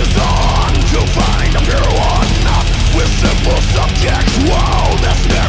is on To find a pure one. With simple subjects Wow, that's very